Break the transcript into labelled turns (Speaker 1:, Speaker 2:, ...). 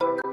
Speaker 1: you